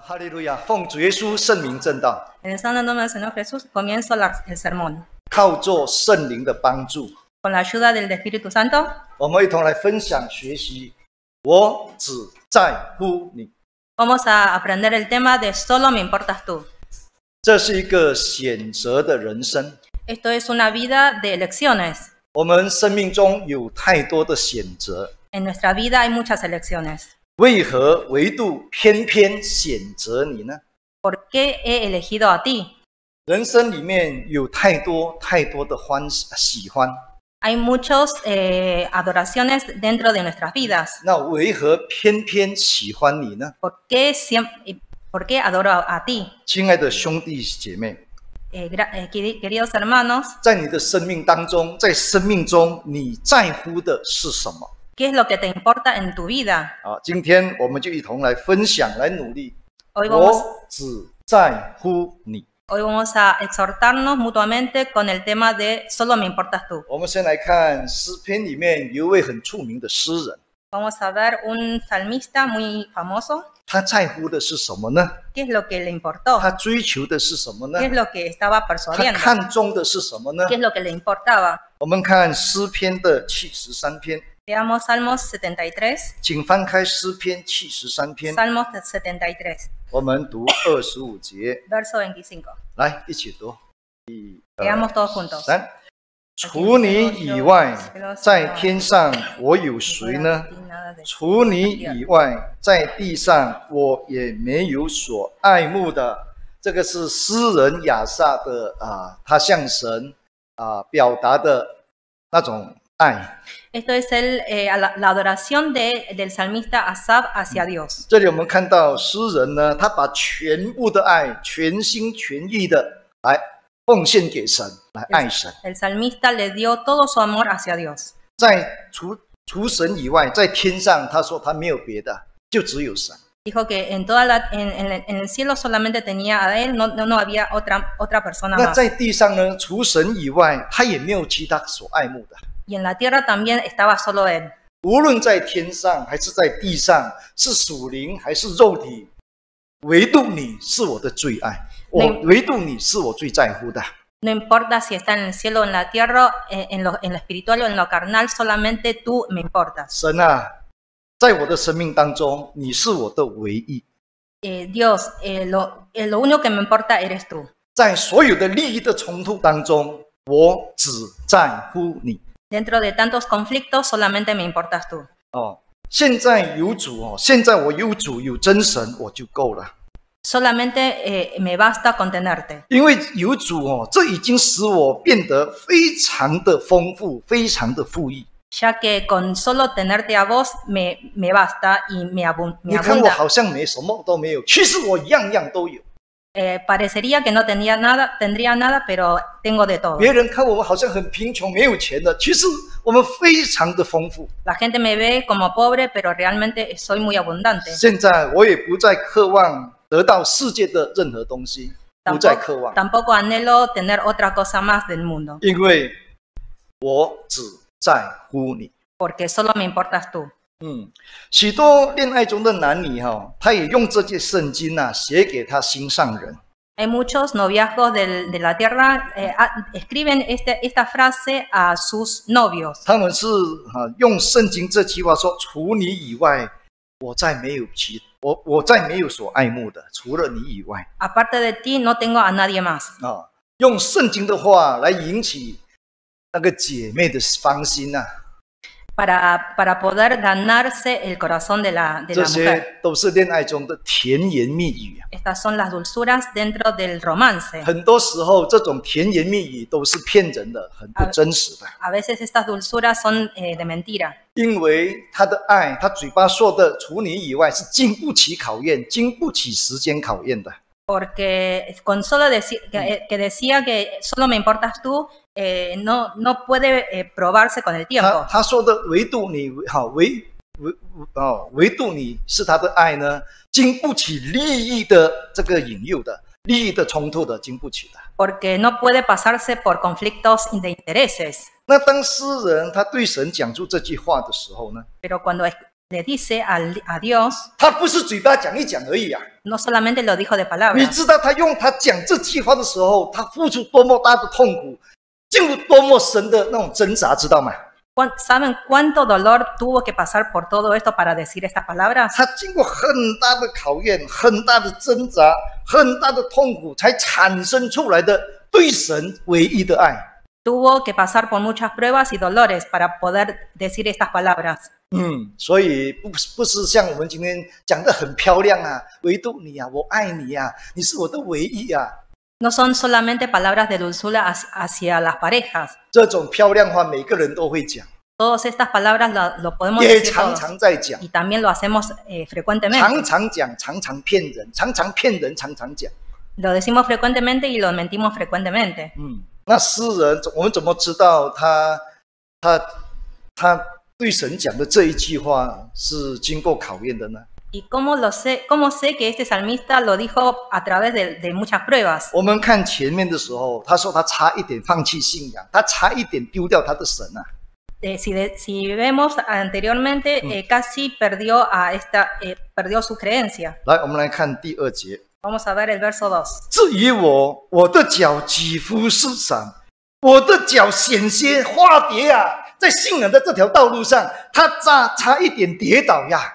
哈利路亚！奉主耶稣圣名正道，En el santo nombre del Señor Jesús comienzo la- el sermón. 靠着圣灵的帮助，Con la ayuda del Espíritu Santo 我们一同来分享学习。我只在乎你，vamos a aprender el tema de solo me importas tú. 这是一个选择的人生。Esto es una vida de elecciones. 我们生命中有太多的选择，En nuestra vida hay muchas elecciones. 为何唯独偏偏选择你呢？¿Por qué he elegido a ti? 人生里面有太多太多的欢喜喜欢，Hay muchas adoraciones dentro de nuestras vidas. 那为何偏偏喜欢你呢？¿Por qué, siem- y ¿por qué adoro a, a ti? 亲爱的兄弟姐妹，Eh, gra- eh, queri- queridos hermanos, 在你的生命当中，在生命中你在乎的是什么？¿qué es lo que te importa en tu vida? 好，今天我们就一同来分享，来努力。 Hoy vamos, 我只在乎你。 hoy vamos a exhortarnos mutuamente con el tema de solo me importas tú. 我们先来看诗篇里面有一位很着名的诗人， Vamos a ver un salmista muy famoso. 他在乎的是什么呢？ ¿Qué es lo que le importó? 他追求的是什么呢 ¿Qué？es lo que estaba 他 persuadiendo? 看重的是什么呢 ¿Qué？es lo que le importaba? 我们看诗篇的七十三篇， Veamos Salmos 73. 请翻开诗篇七十三篇，Salmos 73, 我们读二十五节，verso 25. 来一起读。一、todos juntos. 三。除你以外，在天上我有谁呢？除你以外，在地上我也没有所爱慕的。这个是诗人亚萨的啊，他向神啊表达的那种爱。Esto es el, eh, la, la adoración de, del salmista Asaf hacia Dios. 这里我们看到诗人呢，他把全部的爱、全心全意的来奉献给神，来爱神。 El salmista le dio todo su amor hacia Dios. 在除除神以外，在天上，他说他没有别的，就只有神。 Dijo que en, toda la, en, en el- en el cielo solamente tenía a él, no, no, no había otra, otra persona 那 más. 在地上呢，除神以外，他也没有其他所爱慕的。 Y en la tierra también estaba solo él. 无论在天上还是在地上，是属灵还是肉体，唯独你是我的最爱，我那唯独你是我最在乎的。 No importa si está en el cielo o en la tierra, eh, en lo, en lo espiritual o en lo carnal, solamente tú me importas. 神啊，在我的生命当中，你是我的唯一。 Eh, Dios, eh, lo, eh, lo único que me importa eres tú. 在所有的利益的冲突当中，我只在乎你。 Dentro de tantos conflictos, solamente me importas tú. 哦，现在有主哦，现在我有主有真神，我就够了。 Solamente eh, me basta con tenerte. 因为有主哦，这已经使我变得非常的丰富，非常的富裕。 Ya que con solo tenerte a vos me, me basta y me, abun- me 你看我 abunda. 好像没什么都没有，其实我样样都有。 eh, parecería que no tenía nada, tendría nada, pero tengo de todo. La gente me ve como pobre, pero realmente soy muy abundante. Tampoco, tampoco anhelo tener otra cosa más del mundo. Porque solo me importas tú. 嗯，许多恋爱中的男女哈、哦他也用这些圣经呐、啊写给他心上人。Hay muchos noviazgos del- de la tierra, eh, ah, escriben este- esta frase a sus novios. 他们是哈、用圣经这句话说：“除你以外，我再没有其我我再没有所爱慕的，除了你以外。Aparte de ti, no tengo a nadie más. ”啊，用圣经的话来引起那个姐妹的芳心呐、Para, para poder ganarse el corazón de la, de 这 la mujer. 些都是恋爱中的甜言蜜语啊。 Estas son las dulzuras dentro del romance. 很多时候，这种甜言蜜语都是骗人的，很不真实的。 A veces estas dulzuras son eh, de mentira. 因为他的爱，他嘴巴说的除你以外是经不起考验、经不起时间考验的。 Porque con solo decir que, eh, que decía que solo me importas tú, eh, no, no puede eh, probarse con el 他 tiempo. 他说的唯独你好唯唯哦，唯独你是他的爱呢，经不起利益的这个引诱的，利益的冲突的，经不起的。 Porque no puede pasarse por conflictos de intereses. 那当诗人他对神讲出这句话的时候呢， Pero cuando es- le dice al- a Dios, 他不是嘴巴讲一讲而已啊。 no solamente lo dijo de 你 palabras, 知道他用他讲这句话的时候，他付出多么大的痛苦， 进入多么神的那种挣扎，知道吗？¿saben cuánto dolor tuvo que pasar por todo esto para decir estas palabras? 他经过很大的考验、很大的挣扎、很大的痛苦，才产生出来的对神唯一的爱。Tuvo que pasar por muchas pruebas y dolores para poder decir estas palabras. 嗯，所以不不是像我们今天讲的很漂亮啊，唯独你啊，我爱你啊，你是我的唯一啊，No son solamente palabras de dulzura hacia- hacia las parejas. 这种漂亮话每个人都会讲， Todas estas palabras lo, lo podemos 也 decir 常 todos. 常在讲， y también lo hacemos eh, 常 frecuentemente. 常讲，常常骗人，常常骗人，常常讲。 Lo decimos frecuentemente y lo mentimos frecuentemente. 嗯，那诗人我们怎么知道他他他对神讲的这一句话是经过考验的呢？ ¿Y cómo, lo sé, cómo sé que este salmista lo dijo a través de, de muchas pruebas? 我们看前面的时候，他说他差一点放弃信仰，他差一点丢掉他的神啊。 Eh, si, de- si vemos anteriormente, eh, casi perdió, a esta, eh, perdió su creencia. 来，我们来看第二节。 Vamos a ver el verso 2. 至于我，我的脚几乎是闪，我的脚险些化跌啊！在信仰的这条道路上，他差差一点跌倒呀。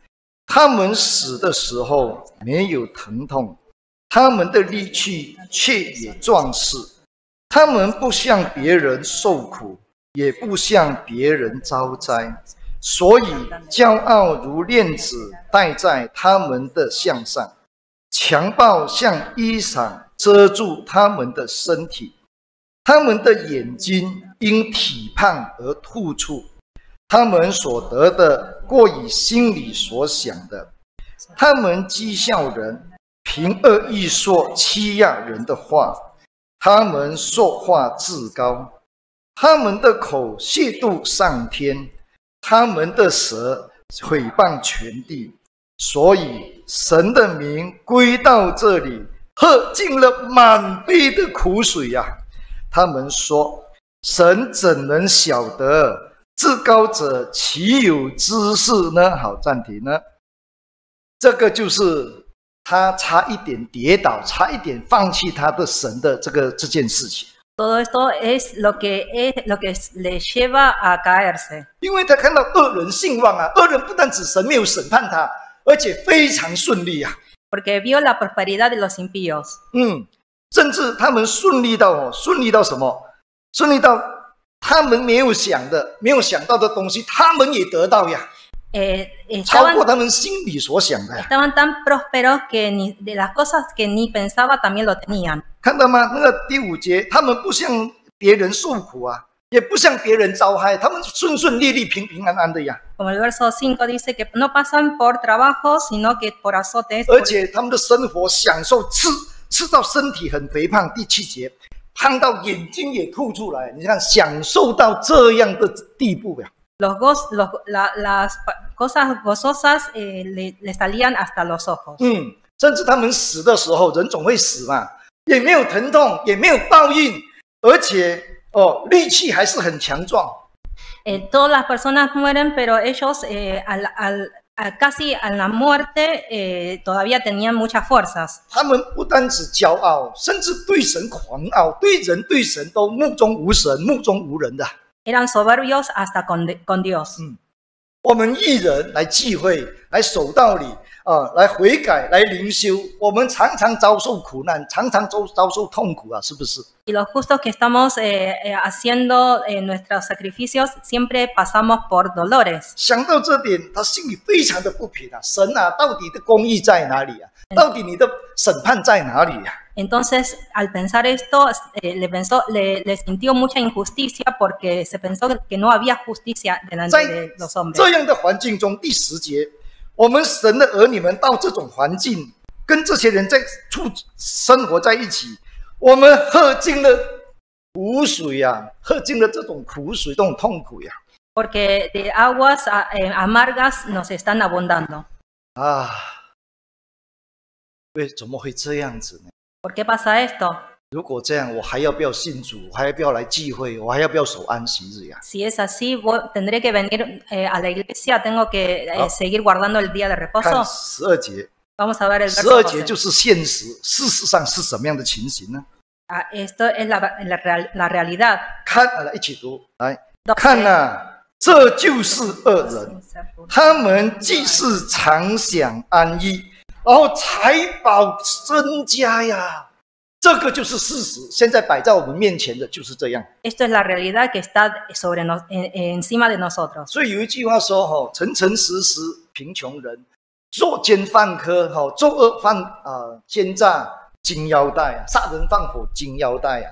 他们死的时候没有疼痛，他们的力气却也壮实。他们不向别人受苦，也不向别人遭灾，所以骄傲如链子戴在他们的项上，强暴像衣裳遮住他们的身体。他们的眼睛因体胖而突出，他们所得的过于心里所想的。他们讥笑人，凭恶意说欺压人的话。他们说话自高，他们的口亵渎上天，他们的舌毁谤全地。所以神的名归到这里，喝尽了满杯的苦水呀、他们说：“神怎能晓得？至高者岂有知识呢？”好，暂停呢。这个就是他差一点跌倒，差一点放弃他的神的这个这件事情，Todo esto es lo que, es lo que le lleva a caerse. 因为他看到恶人兴旺啊，恶人不但指神没有审判他，而且非常顺利啊，Porque vio la prosperidad de los impíos. 嗯，甚至他们顺利到哦，顺利到什么？顺利到他们没有想的、没有想到的东西，他们也得到呀。Eh, 超 estaban, 过他们心里所想的呀，estaban tan prósperos que ni, de las cosas que ni pensaba también lo tenían. 看到吗？那个第五节，他们不向别人受苦啊，也不向别人遭害，他们顺顺利利、平平安安的呀。Como el verso 5 dice que no pasan por trabajo, sino que por azotes. 而且他们的生活享受吃吃到身体很肥胖。第七节，胖到眼睛也吐出来，你看享受到这样的地步呀。Los los- la- las cosas gozosas eh, le, le salían hasta los ojos. 嗯，甚至他们死的时候，人总会死嘛，也没有疼痛，也没有报应，而且哦，力气还是很强壮。Eh, todas las personas mueren, pero ellos eh, al- al- casi a la muerte eh, todavía tenían muchas fuerzas. 他们不单只骄傲，甚至对神狂傲，对人对神都目中无神、目中无人的。Eran soberbios hasta con, de- con Dios. 我们一人来聚会，来守道理啊，来悔改，来灵修。我们常常遭受苦难，常常遭遭受痛苦啊，是不是？Y los justos que estamos eh, eh, haciendo eh, nuestros sacrificios siempre pasamos por dolores. 想到这点，他心里非常的不平啊！神啊，到底的公义在哪里啊？到底你的审判在哪里呀、Entonces, al pensar esto, eh, le, pensó, le, le sintió mucha injusticia porque se pensó que no había justicia delante 在 de los hombres. 我们神的儿女们到这种环境，跟这些人在处生活在一起，我们喝尽了苦水呀，喝尽了这种苦水，这种痛苦呀。porque de aguas ah, eh, amargas nos están abundando. 啊，为怎么会这样子呢？¿Por qué pasa esto? 如果这样，我还要不要信主？我还要不要来聚会？我还要不要守安息日呀？Si es así, tendré que venir eh, a la iglesia, tengo que eh, Ah. seguir guardando el día de reposo. 十二节，Vamos a ver el 十二节就是现实，事实上是什么样的情形呢？Ah, esto es la, la real- la realidad. 看，啊来一起读，来12看呐、这就是恶人。他们既是常享安逸，然后财宝增加呀，这个就是事实。现在摆在我们面前的就是这样。Esto es la realidad que está sobre nos- en- encima de nosotros. 所以有一句话说：“哈，诚诚实实贫穷人，作奸犯科，哈，作恶犯啊、奸诈金腰带啊，杀人放火金腰带啊。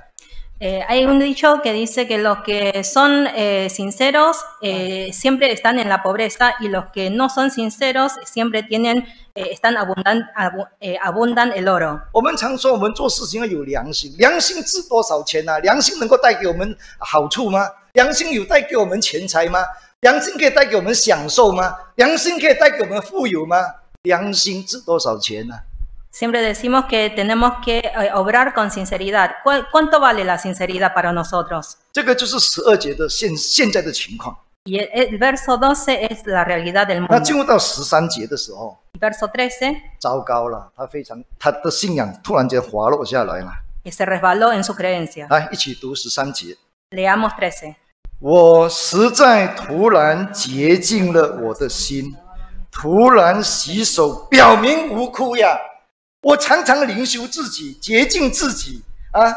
Eh, hay un dicho que dice que los que son eh, sinceros eh, siempre están en la pobreza y los que no son sinceros siempre tienen, eh, están abundan, abu- eh, abundan el oro. 我们常说我们做事情要有良心，良心值多少钱呢、良心能够带给我们好处吗？良心有带给我们钱财吗？良心可以带给我们享受吗？良心可以带给我们富有吗？良心值多少钱呢、 Siempre decimos que tenemos que eh, obrar con sinceridad. ¿Cuál- ¿Cuánto vale la sinceridad para nosotros? 这个就是十二节的现现在的情况。Y el, el verso 12 es la realidad del 那进 mundo. 入到十三节的时候，Verso 13糟糕了，他非常他的信仰突然间滑落下来了。que se resbaló en su creencia. 来，一起读十三节。Leamos 13. 我实在突然洁净了我的心，突然洗手，表明无辜呀。我常常灵修自己，洁净自己啊，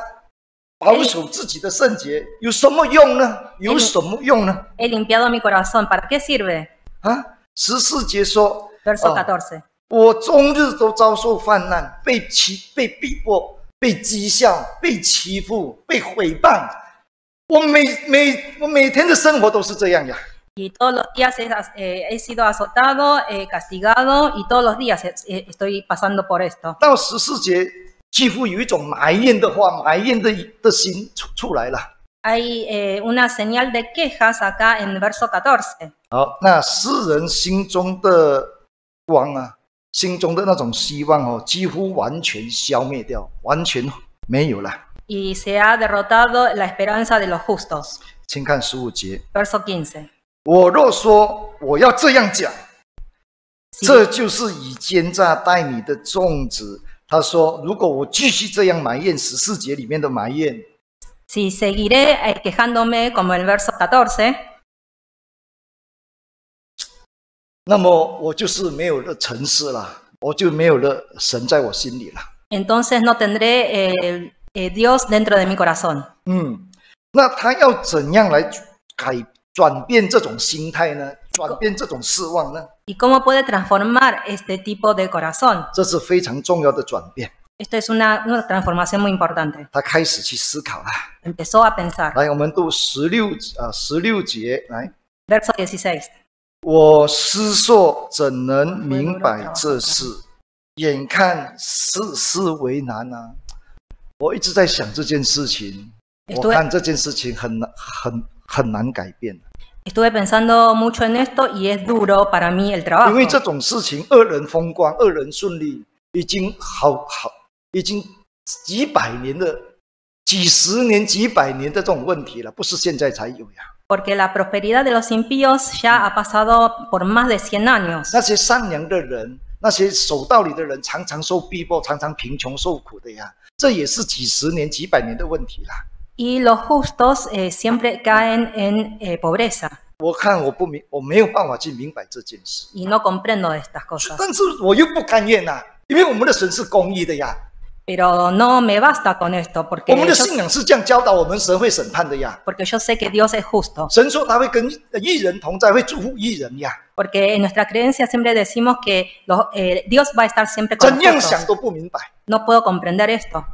保守自己的圣洁，有什么用呢？有什么用呢？He limpiado mi corazón. ¿Para qué sirve? 啊，十四节说，Verso 哦 14. 我终日都遭受患难，被欺、被逼迫、被讥笑、被欺负、被毁谤。我每每我每天的生活都是这样呀。Y todos los días he, eh, he sido azotado, eh, castigado y todos los días eh, eh, estoy pasando por esto. 到十四节，几乎有一种埋怨的话、埋怨的的心出出来了。 Hay eh, una señal de quejas acá en verso 14. 好，那诗人心中的光啊，心中的那种希望哦，几乎完全消灭掉，完全没有了。 Y se ha derrotado la esperanza de los justos. 请看十五节， Verso 15. 我若说我要这样讲，这就是以奸诈待你的种子。他说，如果我继续这样埋怨，十四节里面的埋怨，si seguiré eh, quejándome como el verso 14, 那么我就是没有了城市了，我就没有了神在我心里了。entonces no tendré el eh, Dios dentro de mi corazón. 嗯，那他要怎样来改转变这种心态呢？转变这种失望呢？¿Y cómo puede transformar este tipo de corazón? 这是非常重要的转变。Esta es una, una transformación muy importante. 他开始去思考了。Empezó a pensar. 来，我们读十六啊十六节来。Verso seis 我思索怎能明白这事？眼看事事为难啊！我一直在想这件事情，我看这件事情很难很很难改变，estuve pensando mucho en esto y es duro para mí el trabajo. 因为这种事情恶人风光、恶人顺利，已经好好已经几百年的、几十年、几百年的这种问题了，不是现在才有呀。Porque la prosperidad de los impíos ya ha pasado por más de 100 años. 那些善良的人，那些守道理的人，常常受逼迫，常常贫穷受苦的呀，这也是几十年、几百年的问题啦。y los justos eh, siempre caen en eh, pobreza. Y no comprendo estas cosas. Pero no me basta con esto porque yo, porque yo sé que Dios es justo. Porque en nuestra creencia siempre decimos que los, eh, Dios va a estar siempre con nosotros. No puedo comprender esto.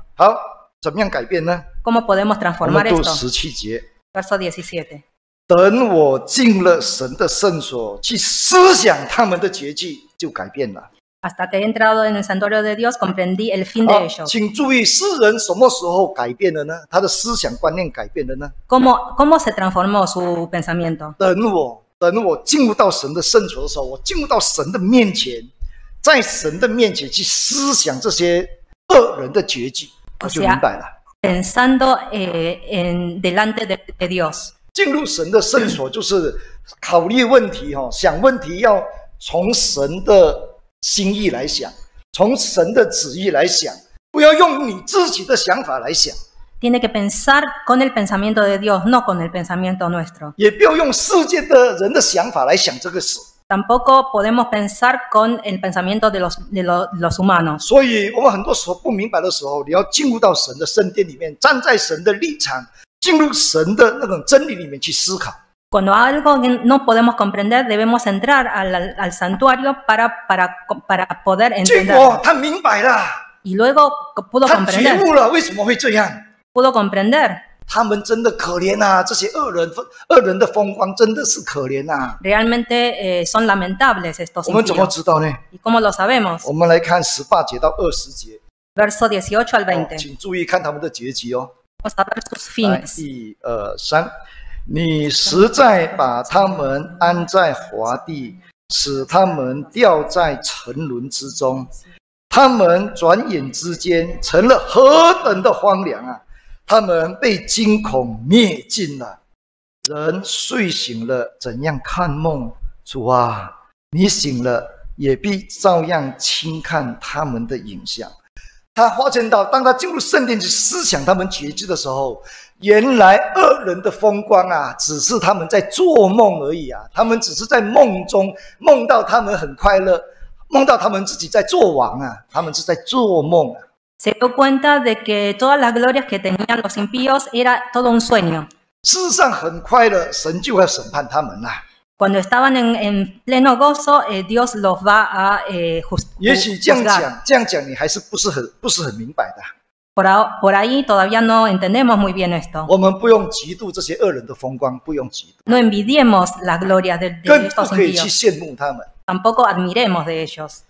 好，怎么样改变呢？¿Cómo podemos 我 transformar 们读 esto? 十七节。Verso 17. 等我进了神的圣所，去思想他们的节制，就改变了。Hasta que he entrado en el santuario de Dios, comprendí el fin de 好，ellos. 请注意，诗人什么时候改变了呢？他的思想观念改变了呢？¿Cómo, ¿Cómo se transformó su pensamiento? 等我，等我进入到神的圣所的时候，我进入到神的面前，在神的面前去思想这些恶人的结局，我就明白了。Pensando eh, en delante de, de Dios. 进入神的圣所，就是考虑问题哈、想问题要从神的心意来想，从神的旨意来想，不要用你自己的想法来想，Tiene que pensar con el pensamiento de Dios, no con el pensamiento nuestro. 也不要用世界的人的想法来想这个事。Tampoco podemos pensar con el pensamiento de los, de lo- los humanos. 所以，我们很多时候不明白的时候，你要进入到神的圣殿里面，站在神的立场，进入神的那种真理里面去思考。 Cuando algo que no podemos comprender, debemos entrar al, al- al santuario para, para, para poder 结 entender. 果他明白了， Y luego pudo 他觉 comprender, 悟了，为什么会这样？ pudo comprender. 他们真的可怜啊！这些恶人，恶人的风光真的是可怜啊！Realmente eh, son lamentables estos 我们怎么知道呢？¿Y cómo lo sabemos? 我们来看十八节到二十节，Verso 18 al 哦 20. 请注意看他们的结局哦。一二三，你实在把他们安在华地，使他们掉在沉沦之中。他们转眼之间成了何等的荒凉啊！他们被惊恐灭尽了。人睡醒了，怎样看梦？主啊，你醒了，也必照样轻看他们的影像。他发现到，当他进入圣殿去思想他们结局的时候，原来恶人的风光啊，只是他们在做梦而已啊。他们只是在梦中梦到他们很快乐，梦到他们自己在做王啊，他们是在做梦啊。Se dio cuenta de que todas las glorias que tenían los impíos era todo un sueño. 事实上很快乐，神就要审判他们啦、 Cuando estaban en, en pleno gozo, eh, Dios los va a eh, juz- 也许这样 juzgar. 讲，这样讲你还是不是很不是很明白的。 Por, a- por ahí todavía no entendemos muy bien esto. 我们不用嫉妒这些恶人的风光，不用嫉妒， No envidiemos las glorias de, de 更不 estos 可以去 impíos. 羡慕他们。 Tampoco admiremos de ellos.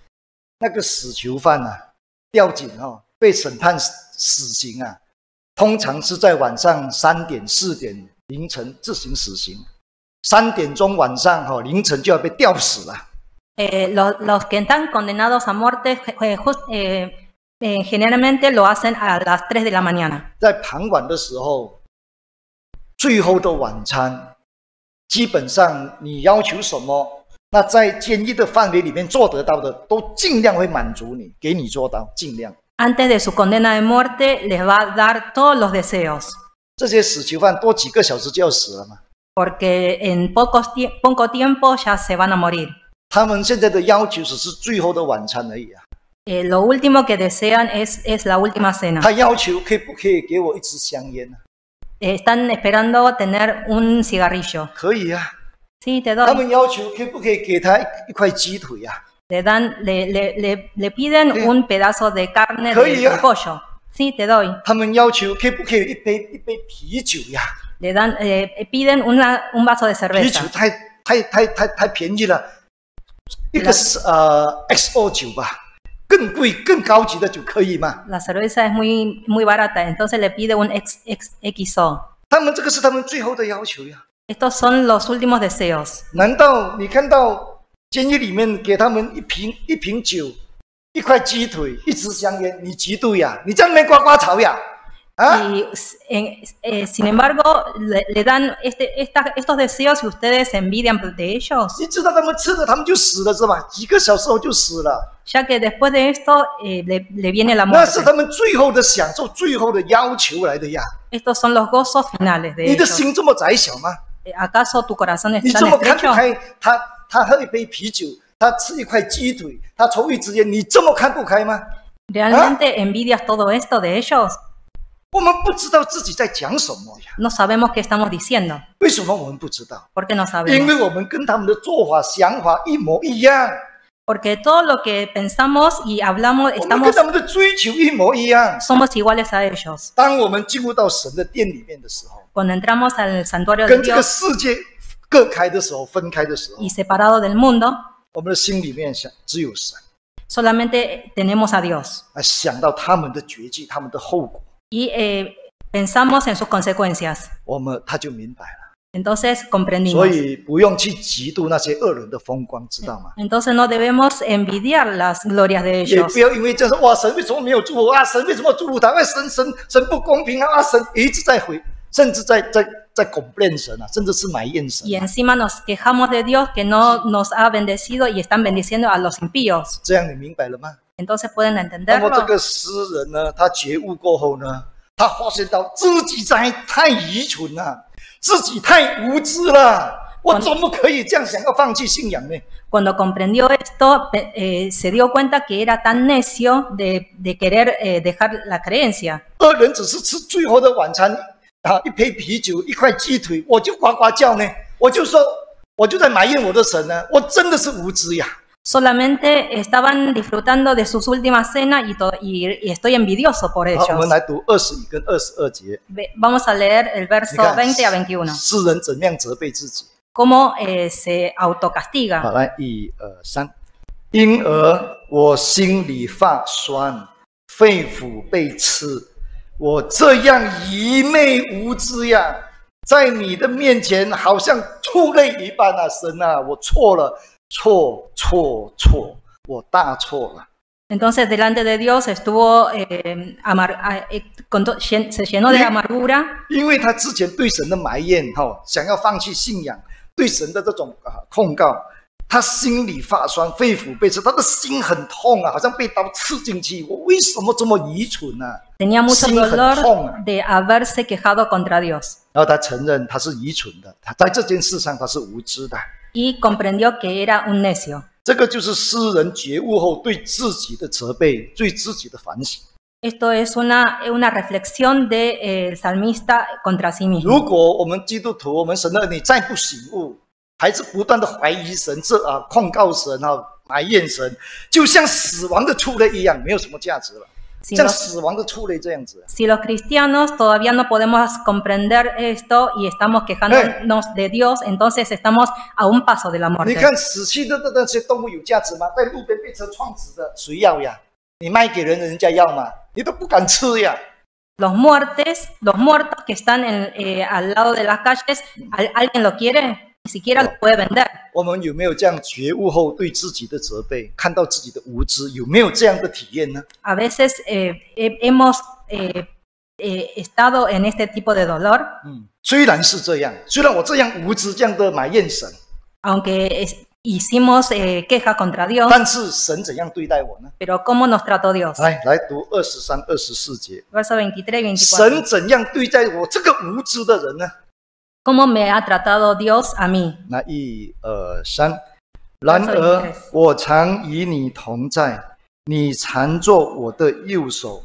那个死囚犯啊，吊颈哦， 被审判死死刑啊，通常是在晚上三点、四点凌晨自行死刑，三点钟晚上哈、凌晨就要被吊死了。Eh, los, los que están condenados a muerte eh, jus- eh, eh, generalmente lo hacen a las 3 de la mañana. 在傍晚的时候，最后的晚餐，基本上你要求什么，那在监狱的范围里面做得到的，都尽量会满足你，给你做到，尽量。Antes de su condena de muerte les va a dar todos los deseos, 这些死囚犯多几个小时就要死了嘛， porque en pocos tie- poco tiempo ya se van a morir. 他们现在的要求只是最后的晚餐而已啊。 Eh, lo último que desean es, es la última cena. 他要求可以不可以给我一支香烟呢？ Eh, están esperando tener un cigarrillo. 可以啊。 Sí, te 他 doy. 们要求可以不可以给他一一块鸡腿啊？ Le, dan, le, le, le, le piden Sí. un pedazo de carne de,可以啊。 de pollo. Sí, te doy. 他们要求可以不可以一杯一杯啤酒呀？ Le dan, eh, piden una, un vaso de 啤酒 cerveza. 太太太太太便宜了，一个是呃 XO 酒吧，更贵更高级的酒可以吗？ La cerveza es muy, muy barata, entonces le pide un X, X, XO. 他们这个是他们最后的要求呀。 Estos son los últimos deseos. 难道你看到 监狱里面给他们一瓶一瓶酒、一块鸡腿、一支香烟，你嫉妒呀？你在那边呱呱吵呀？啊？Y en- eh, sin embargo, le, le dan este, esta- estos deseos y ustedes envidian de ellos, 你知道他们吃了，他们就死了是吧？几个小时后就死了，ya que después de esto eh, le, le viene la 那是 muerte. 他们最后的享受、最后的要求来的呀。Estos son los gozos finales de 你的 ellos. 心这么窄小吗？Eh, ¿Acaso tu corazón es 你 tan 这么看不 estrecho? 开？他他喝一杯啤酒，他吃一块鸡腿，他抽一支烟，你这么看不开吗？¿Realmente envidias todo esto de ellos? 我们不知道自己在讲什么呀？No sabemos qué estamos diciendo. 为什么我们不知道？¿Por qué no sabemos? 为我们跟他们的做法、想法一模一样，Porque todo lo que pensamos y hablamos 我们跟 estamos 他们的追求一模一样。somos iguales a ellos. 当我们进入到神的殿里面的时候，Cuando entramos al santuario de 跟这个 Dios 世界隔开的时候、分开的时候 y，separado del mundo, 我们的心里面想只有神，solamente tenemos a Dios 啊，想到他们的绝迹、他们的后果，y eh, pensamos en sus consecuencias. 我们他就明白了。Entonces 所 comprendimos. 以不用去嫉妒那些恶人的风光，知道吗？Entonces no debemos envidiar las glorias de 也 ellos. 不要因为这样说，哇，神为什么没有祝福啊？神为什么祝福他？哎，神神神不公平啊！啊，神一直在回，甚至在在在 complain 神啊，甚至是埋怨神 Y 啊、encima nos quejamos de Dios que no nos ha bendecido y están bendiciendo a los impíos. 这样你明白了吗？Entonces pueden 那么.这个诗人呢，他觉悟过后呢，他发现到自己在太愚蠢了，自己太无知了，我怎么可以这样想要放弃信仰呢？Cuando comprendió esto, eh, se dio cuenta que era tan necio de, de querer eh, dejar la creencia. 恶人只是吃最后的晚餐啊，一杯啤酒，一块鸡腿，我就呱呱叫呢，我就说，我就在埋怨我的神呢，我真的是无知呀。Solamente estaban disfrutando de sus últimas cenas y, to- y- y estoy envidioso por 好，我 ellos. 们来读二十一跟二十二节。Vamos a leer el verso 看，20 a 21. 世人怎样责备自己？Cómo eh, se autocastiga. 好，来一二三。因而我心里发酸，肺腑被刺。我这样愚昧无知呀，在你的面前好像畜类一般啊！神啊，我错了，错错错，我大错了。Entonces delante de Dios estuvo eh, amar- ah, eh, con to- se llenó de amargura 因为他之前对神的埋怨，哈、想要放弃信仰，对神的这种啊控告，他心里发酸，肺腑被刺，他的心很痛啊，好像被刀刺进去。我为什么这么愚蠢呢、心很痛啊。然后他承认他是愚蠢的，他在这件事上他是无知的。这个就是诗人觉悟后对自己的责备，对自己的反省。eto es una, una reflexión de salmista contra 如果我们基督徒，我们神的你再不醒悟。还是不断的怀疑神，这啊控告神啊埋怨神，就像死亡的畜类一样，没有什么价值了。像死亡的畜类这样子，si los cristianos todavía no podemos comprender esto y estamos quejándonos de Dios, entonces estamos a un paso de la muerte. 看死去的的那些动物有价值吗？在路边被车撞死的，谁要呀？你卖给人，人家要吗？你都不敢吃呀。Los muertes, los muertos que están en, eh, al lado de las calles, ¿alguien lo quiere? Siquiera lo puede vender. 我们有没有这样觉悟后对自己的责备，看到自己的无知，有没有这样的体验呢？A veces eh, he- hemos eh, eh, estado en este tipo de dolor, 嗯，虽然是这样，虽然我这样无知，这样的埋怨神，aunque es- hicimos eh, queja contra Dios, 但是神怎样对待我呢？pero ¿cómo nos trató Dios? 来，来读二十三、二十四节，Verso 23 y 24. 神怎样对待我这个无知的人呢？¿Cómo me ha tratado Dios a mí? 那一二三，然而我常与你同在，你常做我的右手，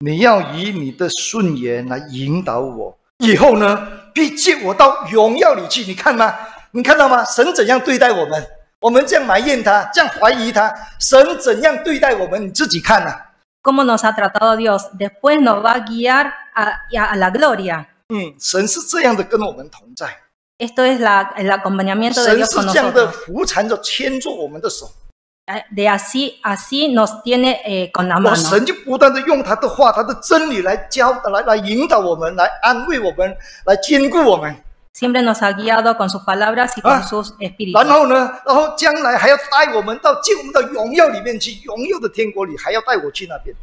你要以你的顺言来引导我。以后呢，必接我到荣耀里去。你看吗？你看到吗？神怎样对待我们？我们这样埋怨他，这样怀疑他，神怎样对待我们？你自己看呐、¿Cómo nos ha tratado Dios? Después nos va a guiar a, a la gloria. 嗯，神是这样的跟我们同在，Esto es la- el acompañamiento de 神 Dios 是 con 这样的 nosotros. 扶缠着、牵住我们的手。Eh, De así, así nos tiene eh, con la 我 mano. 神就不断的用他的话、他的真理来教、来来引导我们，来安慰我们，来坚固我们。siempre nos ha guiado con sus palabras y con ah. sus espíritus.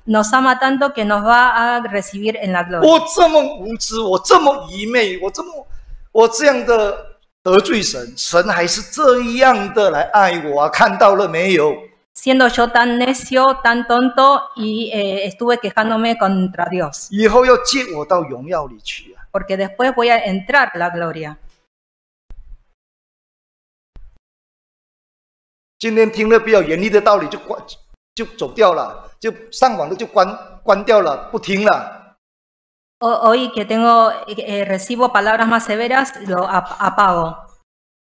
Nos ama tanto que nos va a recibir en la gloria. Siendo yo tan necio, tan tonto y eh, estuve quejándome contra Dios. 以后要接我到荣耀里去啊！Porque después voy a entrar a la gloria. 今天听了比较严厉的道理，就关就走掉了，就上网的就关关掉了，不听了。 Ho- Hoy que tengo, eh, recibo palabras más severas, lo ap- apago.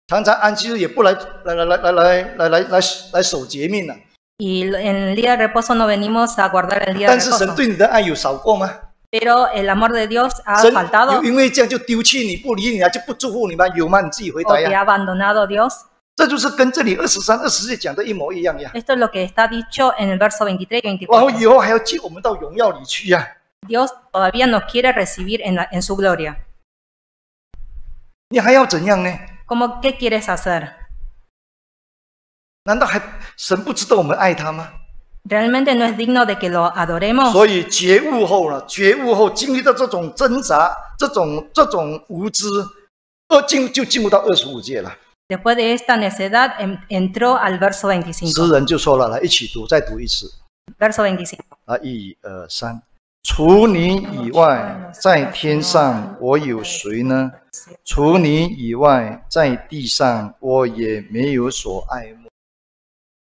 常常安息日也不来来来来来来来来来来守节命了。 Y lo- en el día de reposo no venimos a guardar el día de 但是神 reposo. 对你的爱有少过吗？ pero el amor de Dios ha faltado. Porque ha abandonado a Dios. Esto es lo que está dicho en el verso 23 y 24. Dios todavía nos quiere recibir en, la, en su gloria. ¿Cómo qué quieres hacer?？¿Realmente no es digno de que lo adoremos? 所以觉悟后了，觉悟后经历到这种挣扎、这种这种无知，二进就进入到二十五节了。Después de esta necedad entró al verso 25. 诗人就说了，来一起读，再读一次 Verso 25. 啊！一二三，除你以外，在天上我有谁呢？除你以外，在地上我也没有所爱慕。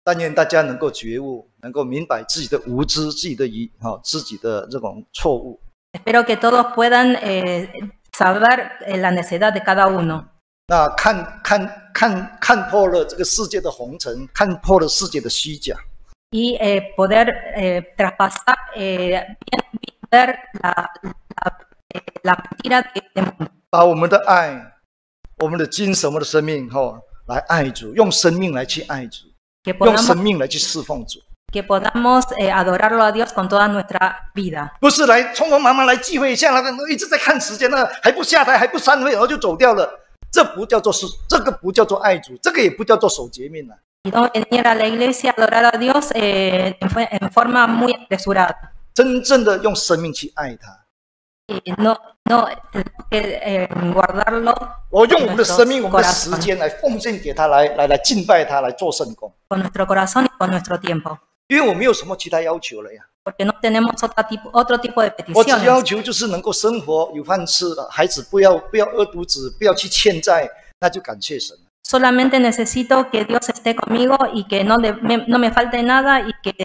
但愿大家能够觉悟，能够明白自己的无知、自己的疑哈、自己的这种错误。Espero que todos puedan eh, saber eh, la necesidad de cada uno 那看看看看破了这个世界的红尘，看破了世界的虚假，y eh, poder eh, traspasar, eh, ver la, la, eh, mentira de este mundo. 把我们的爱、我们的精神、我们的生命哈、来爱主，用生命来去爱主，用生命来去侍奉主，que podamos eh, adorarlo a Dios con toda nuestra vida. 不是来匆匆忙忙来聚会一下，那个一直在看时间，那还不下台，还不散会，然后就走掉了。这不叫做是，这个不叫做爱主，这个也不叫做守节命啊。 Y no venir a la iglesia a adorar a Dios eh, en, fue- en forma muy apresurada. 真正的用生命去爱他， Y no, no eh, eh, guardarlo 我用我们的生命、我们的时间来奉献给他，来来来敬拜他，来做圣工。 con nuestro corazón y con nuestro tiempo. 因为我没有什么其他要求了呀。我只要求就是能够生活有饭吃孩子不要不要饿肚子不要去欠债那就感谢神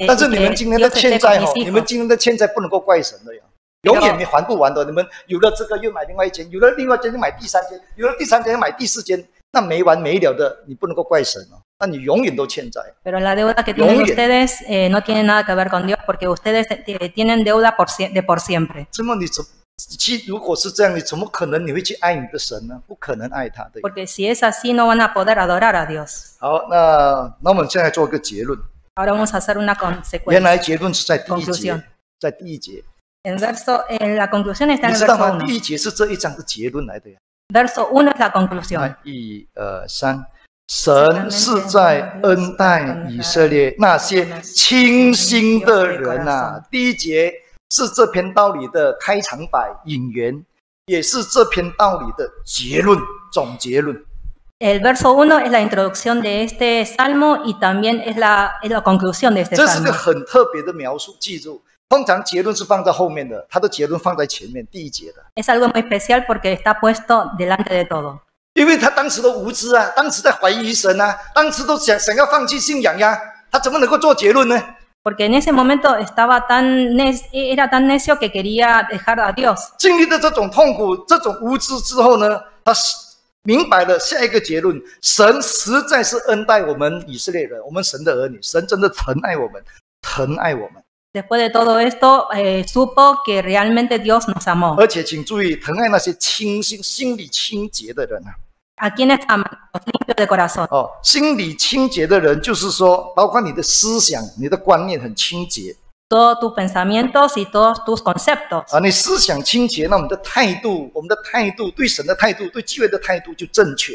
但是你们今天的欠债哈你们今天的欠债不能够怪神的呀。永远你还不完的你们有了这个又买另外一间有了另外一间又买第三间有了第三间又买第四间那没完没了的你不能够怪神哦。那你永远都欠债。 Pero la deuda que tienen永远。 ustedes eh, no tiene nada que ver con Dios porque ustedes eh, tienen deuda por, sie- de por siempre. 这么你怎其如果是这样，你怎么可能你会去爱你的神呢？不可能爱他的。 Porque si es así no van a poder adorar a Dios. 好，那那我们现在做个结论。 Ahora vamos a hacer una 原 consecuencia. 来结论是在第一节 Conclusión，在第一节， El verso, eh, la conclusión está 你 en el 知道 verso 吗？ 1. 第一节是这一章的结论来的呀。 Verso 1 es la conclusión. 啊，一二三， 神是在恩待以色列那些清心的人啊。第一节是这篇道理的开场白引言，也是这篇道理的结论总结论。El verso 1 es la introducción de este salmo y también es la, es la conclusión de este 这是个.很特别的描述，记住。通常结论是放在后面的，它的结论放在前面第一节的，Es algo muy especial porque está puesto delante de todo. 因为他当时的无知啊，当时在怀疑神啊，当时都想想要放弃信仰呀，他怎么能够做结论呢？Porque en ese momento estaba tan ne- era tan necio que quería dejar a Dios. 经历了这种痛苦、这种无知之后呢，他是明白了下一个结论：神实在是恩待我们以色列人，我们神的儿女，神真的疼爱我们，疼爱我们。Después de todo esto, eh, supo que realmente Dios nos amó. 而且请注意，疼爱那些清心、心里清洁的人啊。啊今天他们哦心理清洁的人就是说包括你的思想你的观念很清洁。啊你思想清洁那我们的态度我们的态度对神的态度对机会的态度就正确。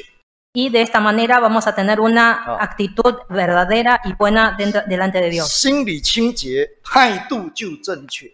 心理清洁态度就正确。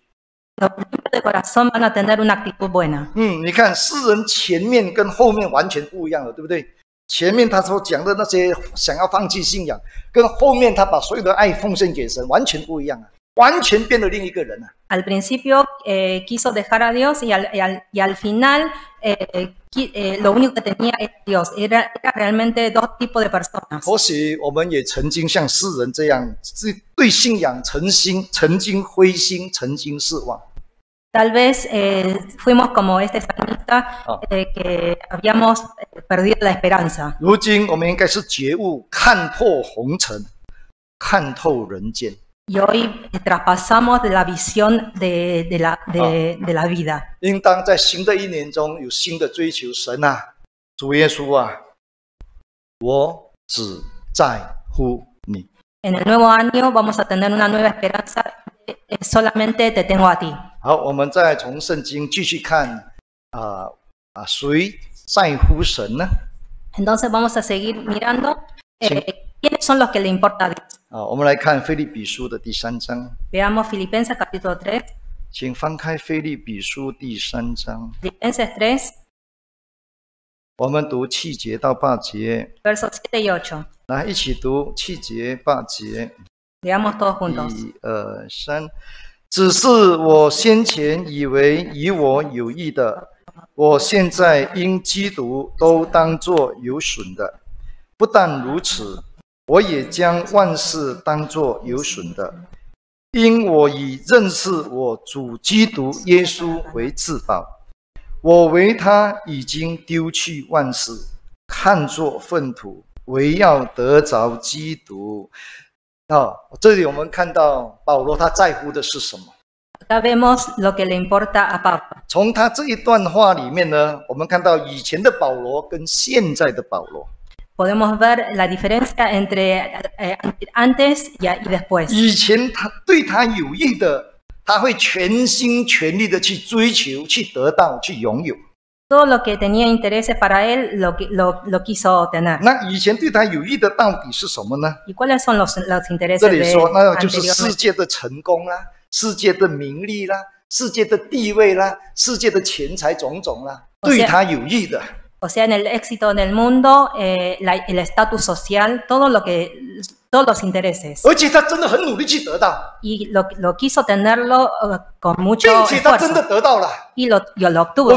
嗯，你看诗人前面跟后面完全不一样了，对不对？前面他所讲的那些想要放弃信仰，跟后面他把所有的爱奉献给神，完全不一样啊，完全变了另一个人啊。Al principio eh, quiso dejar a Dios y al, y al- y al final eh, eh, lo único que tenía es Dios. Era, era realmente dos tipos de personas. 或许我们也曾经像诗人这样，是对信仰曾心曾经灰心，曾经失望。Tal vez eh, fuimos como este salmista Ah. eh, que habíamos eh, perdido la esperanza. 如今我们应该是觉悟，看破红尘，看透人间。Y hoy eh, traspasamos de la visión de, de la, de- de la vida. 应当在新的一年中有新的追求。神啊，主耶稣啊，我 只在乎你。 En el nuevo año vamos a tener una nueva esperanza. eh, Solamente te tengo a ti. 好，我们再从圣经继续看啊啊，谁在乎神呢？ Entonces vamos a seguir mirando eh, Sí. quiénes son los que le importa a Dios. 啊，我们来看菲利比书的第三章，Veamos Filipenses capítulo 3. 请翻开菲利比书第三章，Filipenses 3, 我们读七节到八节，versos 7 y 8. 来一起读七节八节。Leamos todos juntos. 一二三，只是我先前以为与我有益的，我现在因基督都当作有损的。不但如此，我也将万事当作有损的，因我以认识我主基督耶稣为至宝。我为他已经丢弃万事，看作粪土，唯要得着基督。啊，这里我们看到保罗他在乎的是什么？Acá vemos lo que le importa a Pablo. 从他这一段话里面呢，我们看到以前的保罗跟现在的保罗。Podemos ver la diferencia entre eh, antes y, y después. 以前他对他有益的，他会全心全力的去追求、去得到、去拥有。 Todo lo que tenía intereses para él lo, qui- lo, lo quiso tener. 那以前对他有益的到底是什么呢？ ¿Y cuáles son los, los intereses 这里 de 说，那就是世 anteriormente? 界的成功啦，世界的名利啦，世界的地位啦，世界的钱财种种啦， O sea- 对他有益的。 o sea, en el éxito en el mundo, eh, la, el estatus social, todo lo que, todos los intereses. Y lo, lo quiso tenerlo uh, con mucho esfuerzo. Y lo, yo lo obtuvo.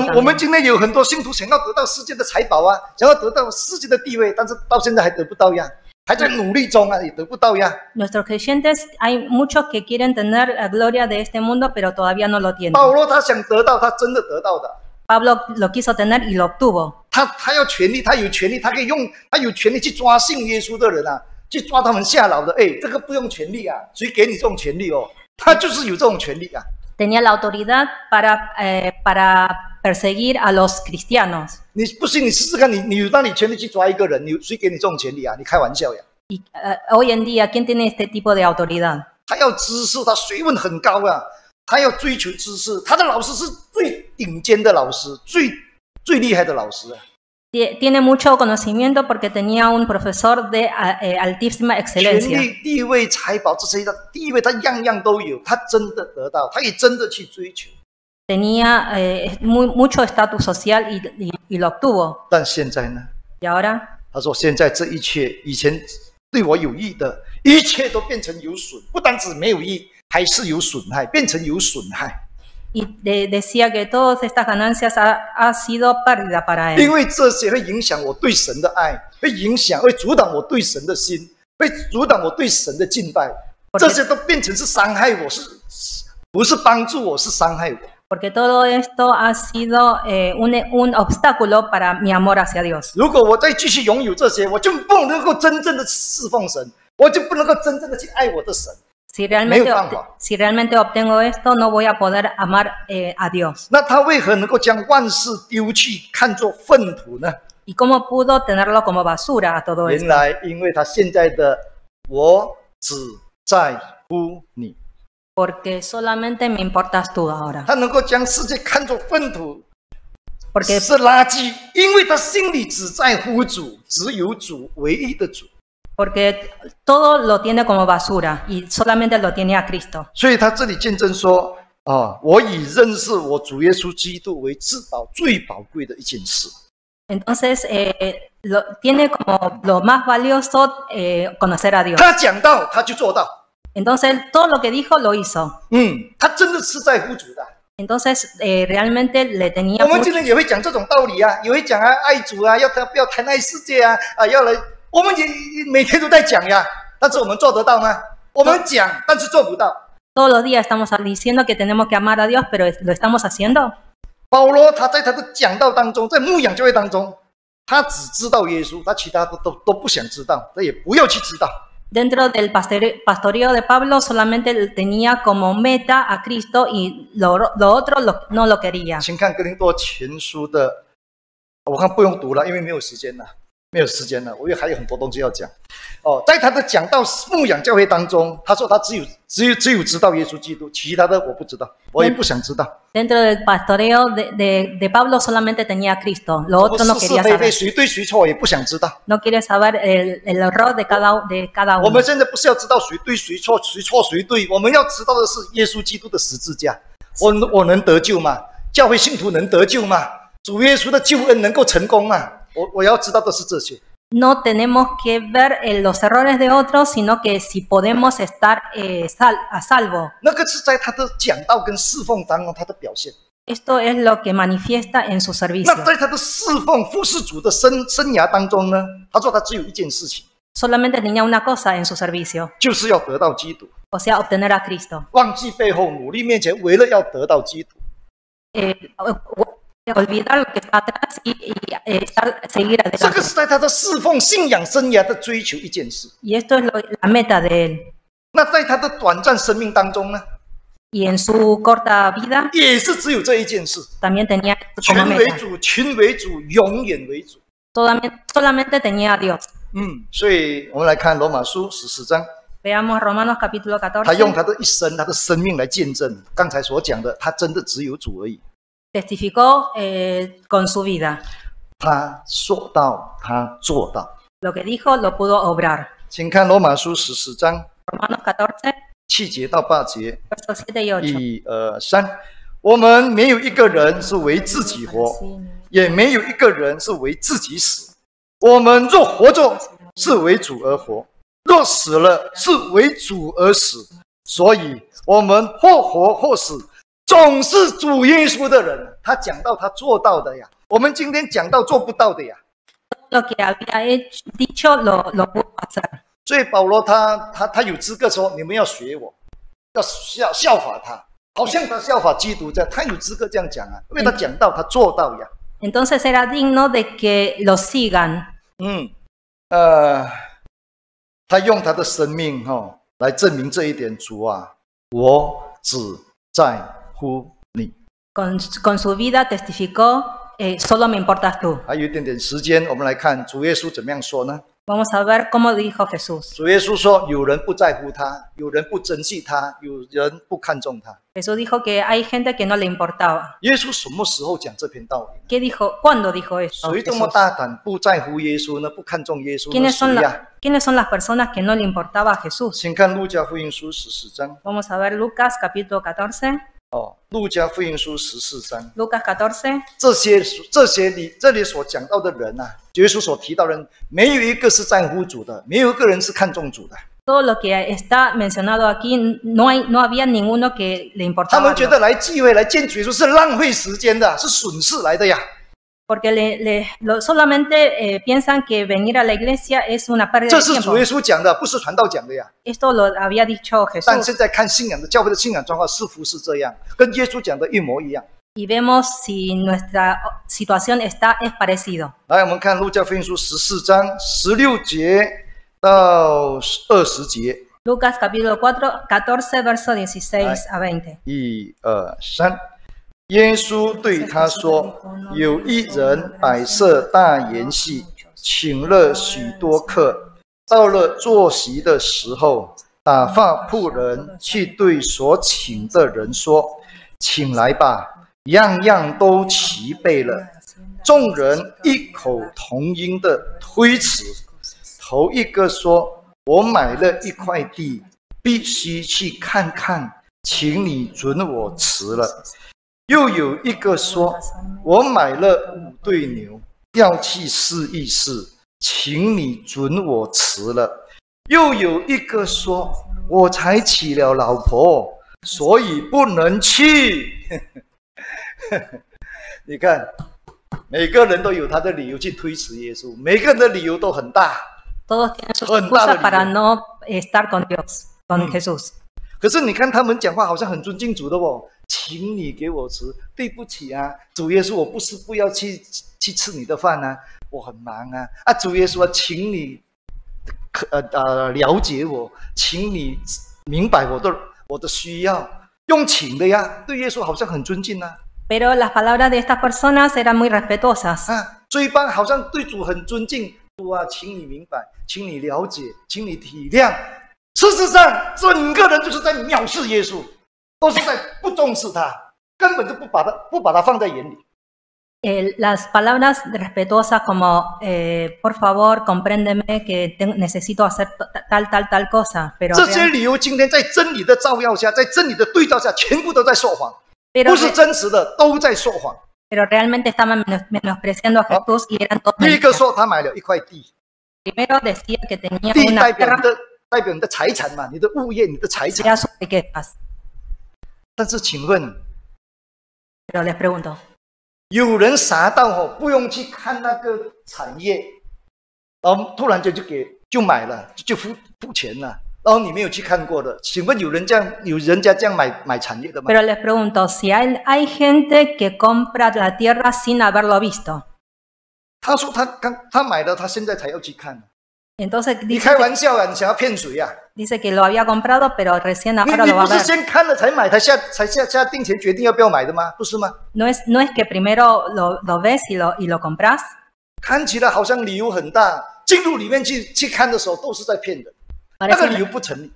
Nuestros creyentes, hay muchos que quieren tener la gloria de este mundo, pero todavía no lo tienen. Pablo lo quiso tener y lo obtuvo. 他他要权利，他有权利，他可以用，他有权利去抓信耶稣的人啊，去抓他们下牢的。哎，这个不用权利啊，谁给你这种权利哦？他就是有这种权利啊。Tenía la autoridad para, eh, para perseguir a los cristianos. 你不信，你试试看，你你有那你权利去抓一个人，你谁给你这种权利啊？你开玩笑呀！Y eh, hoy en día, ¿quién tiene este tipo de autoridad? 他要知识，他学问很高啊，他要追求知识，他的老师是最顶尖的老师，最最厉害的老师 Tiene mucho conocimiento porque tenía un profesor de ah, eh, altísima 权 excelencia. 力、地位、财宝这些的地位，他样样都有，他真的得到，他也真的去追求。Tenía eh, muy, mucho estatus social y lo obtuvo. 但现在呢？Y ahora 他说：“现在这一切，以前对我有益的，一切都变成有损，不单止没有益，还是有损害，变成有损害。Y de- decía que todas estas ganancias ha, ha sido pérdida para 因.为这些会影响我对神的爱，会影响，会阻挡我对神的心，会阻挡我对神的敬拜。这些都变成是伤害我，是不是帮助我？是伤害我。Porque todo esto ha sido eh, un, un obstáculo para mi amor hacia Dios. 如果我再继续拥有这些，我就不能够真正的侍奉神，我就不能够真正的去爱我的神。si realmente, si realmente obtengo esto, no voy a poder amar eh, a Dios. ¿Y cómo pudo tenerlo como basura a todo esto? Porque solamente me importas tú ahora. Porque 是垃圾，因为他心里只在乎主，只有主，唯一的主， porque todo lo tiene como basura y solamente lo tiene a Cristo. 所以他这里见证说：啊，我以认识我主耶稣基督为至宝、最宝贵的一件事。 Entonces, eh, lo, tiene como lo más valioso eh, conocer a Dios. 他讲到，他就做到。 Entonces, todo lo que dijo lo hizo. 嗯，他真的是在乎主的。 Entonces, eh, realmente le tenía 我们 mucho- 今天也会讲这种道理啊，也会讲啊，爱主啊，要他不要贪爱世界啊，啊，要来， 我们也也每天都在讲呀，但是我们做得到吗？我们讲，但是做不到。todos los días estamos diciendo que tenemos que amar a Dios, pero ¿lo estamos haciendo? 保罗他在他的讲道当中，在牧养教会当中，他只知道耶稣，他其他的都都不想知道，他也不要去知道。Dentro del pastoreo de Pablo solamente tenía como meta a Cristo y lo, lo otro lo- no lo quería. 请看哥林多前书的，我看不用读了，因为没有时间了。没有时间了，我也还有很多东西要讲。哦，在他的讲到牧养教会当中，他说他只有只有只有知道耶稣基督，其他的我不知道，我也不想知道。Dentro del pastoreo de, de, de Pablo solamente tenía a Cristo, lo 什 otro 么 no quería，saber. 谁对谁错，也不想知道。No quiere saber el, el error de cada, de cada 我 uno. 们现在不是要知道谁对谁错，谁错谁对，我们要知道的是耶稣基督的十字架。我我能得救吗？教会信徒能得救吗？主耶稣的救恩能够成功吗？我我要知道的是这些。No tenemos que ver eh, los errores de otros, sino que si podemos estar eh, sal- a salvo. 那个是在他的讲道跟侍奉当中他的表现。Esto es lo que manifiesta en su 那 servicio. 在他的侍奉服侍主的生生涯当中呢，他说他只有一件事情，Solamente tenía una cosa en su servicio, 就是要得到基督，o sea, obtener a Cristo. 忘记背后，努力面前，为了要得到基督。Eh, o- o- olvidar lo que está atrás y, y, eh, estar- seguir 这个 adelante. 是在他的侍奉信仰生涯的追求一件事。Y esto es lo- la meta de él. 那在他的短暂生命当中呢，Y en su corta vida 也是只有这一件事：también tenía como 权为 meta. 主，群为主，永远为主。Solamente, solamente tenía a Dios. 嗯，所以我们来看罗马书十四章，Veamos Romanos capítulo 他用 14. 他的一生、他的生命来见证刚才所讲的，他真的只有主而已。Testificó eh, con su vida. 他说到，他做到。Lo que dijo lo pudo obrar. 请看罗马书十四章 Romanos 14, 七节到八节，versos 7 y 8. 一二三，我们没有一个人是为自己活，也没有一个人是为自己死。我们若活着，是为主而活；若死了，是为主而死。所以，我们或活或死，总是主耶稣的人。他讲到他做到的呀，我们今天讲到做不到的呀。所以保罗他他他有资格说你们要学我，要效效法他，好像他效法基督这样，他有资格这样讲啊，因为他讲到他做到呀。Entonces era digno de que lo sigan. 嗯，呃，他用他的生命哈、来证明这一点，主啊，我只在乎你。Con, con su vida testificó, eh, solo me importas tú. 还有一点点时间，我们来看主耶稣怎么样说呢？Vamos a ver cómo dijo Jesús. 主耶稣说，有人不在乎他，有人不珍惜他，有人不看重他。Jesús dijo que hay gente que no le importaba. 耶稣什么时候讲这篇道理？¿Qué dijo? ¿Cuándo dijo esto? 谁这么大胆不在乎耶稣呢？不看重耶稣呢？¿Quiénes son, 谁呀？¿Quiénes son las personas que no le importaba a Jesús? 请看路加福音书十四章 Vamos a ver Lucas capítulo 14. 哦，路加福音书十四章。Lucas 14. 这些这些你这里所讲到的人呐、耶稣所提到的人，没有一个是在乎主的，没有一个人是看重主的。Todo lo que está mencionado aquí, no, hay, no había ninguno que le 他.们觉得来聚会来见主耶稣是浪费时间的，是损失来的呀。porque le, le, lo, solamente eh, piensan que venir a la iglesia es una pérdida de tiempo. Esto lo había dicho Jesús. Y vemos si nuestra situación está es parecido. Lucas capítulo 4, 14, verso 16 a 20. 1, 2, 3. 耶稣对他说：“有一人摆设大筵席，请了许多客。到了坐席的时候，打发仆人去对所请的人说：‘请来吧，样样都齐备了。’众人异口同音的推辞。头一个说：‘我买了一块地，必须去看看，请你准我辞了。’又有一个说：‘我买了五对牛，要去试一试，请你准我辞了。’又有一个说：‘我才娶了老婆，所以不能去。’你看，每个人都有他的理由去推辞耶稣，每个人的理由都很大。Con Mm. Jesús. 可是你看他们讲话好像很尊敬主的哦，请你给我吃，对不起啊，主耶稣，我不是不要去去吃你的饭啊，我很忙啊，啊，主耶稣啊，请你可呃呃了解我，请你明白我的我的需要，用请的呀，对耶稣好像很尊敬啊，Pero las palabras de estas personas eran muy respetuosas. 好像对主很尊敬，主主啊，请你明白，请你了解，请你体谅。事实上，整个人就是在藐视耶稣，都是在不重视他，根本就不把他不把他放在眼里。Eh, las palabras respetuosas como, eh, por favor, compréndeme que te- necesito hacer tal, tal, tal cosa, pero, 这些 real- 理由今天在真理的照耀下，在真理的对照下，全部都在说谎，pero, 不是 re- 真实的，都在说谎。pero realmente estaban menos- menospreciando a Jesús y eran todos 第一个 mentiras. 说他买了一块地，Primero decía que tenía 地代 una 表 tierra 你的代表你的财产嘛，你的物业、你的财产.但是，请问，有人傻到哦？不用去看那个产业，然后突然间就给就买了，就付付钱了。然后你没有去看过的，请问有人这样有人家这样买买产业的吗？Pero le pregunto si hay gente que compra la tierra sin haberlo visto。他说他刚他买了，他现在才要去看。你开玩笑啊？你想要骗谁呀？dice que lo había comprado, pero recién 你 ahora 你 lo va 不 a 是 ver. 先看了才买，才下才下下定钱决定要不要买的吗？不是吗？ No es, no es que primero lo, lo ves y lo, y lo compras. 看起来好像理由很大，进入里面去去看的时候都是在骗人，那 Parece 个理由 una, 不成立。